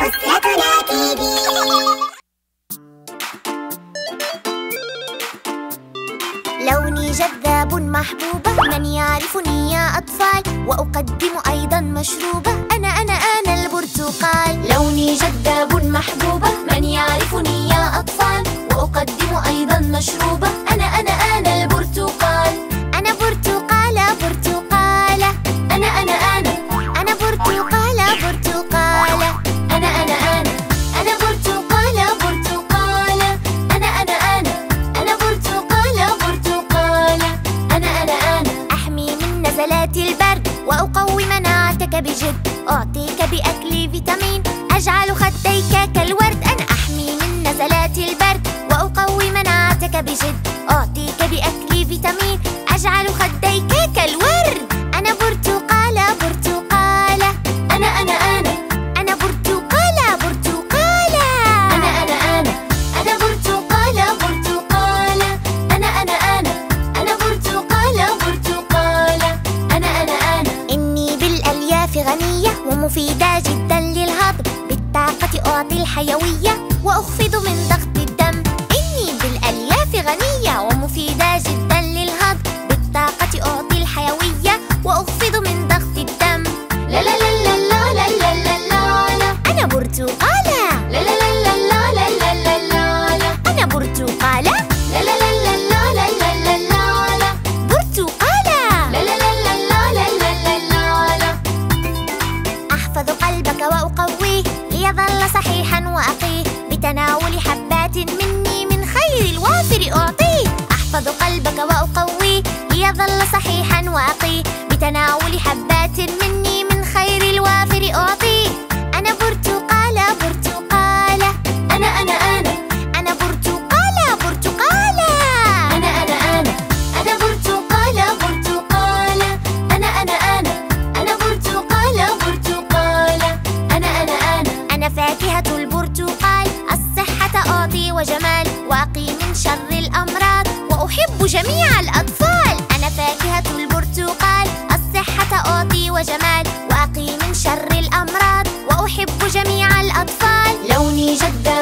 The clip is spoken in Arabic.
أسرتنا تي لوني جذاب محبوبة من يعرفني يا أطفال؟ وأقدم أيضا مشروبة. أنا أنا أنا البرتقال. بجد. أعطيك بأكل فيتامين. أجعل خديك كالورد. أنا أحمي من نزلات غنية ومفيدة جدا للهضم. بالطاقة أعطي الحيوية وأخفض من ضغط الدم. إني بالألياف غنية ومفيدة جدا للهضم. بالطاقة أعطي وأقيه بتناول حبات مني من خير الوافر أعطيه. أحفظ قلبك وأقويه ليظل صحيحا وأقيه بتناول حبات مني من خير الوافر أعطيه. أنا برتقالة برتقالة أنا أنا أنا. أنا برتقالة برتقالة أنا أنا أنا. أنا برتقالة برتقالة أنا أنا أنا. أنا برتقالة برتقالة أنا أنا أنا. أنا فاكهة البرتقال الصحة أعطي وجمال وأقي من شر الأمراض وأحب جميع الأطفال. أنا فاكهة البرتقال. الصحة أعطي وجمال وأقي من شر الأمراض وأحب جميع الأطفال. لوني محبوبة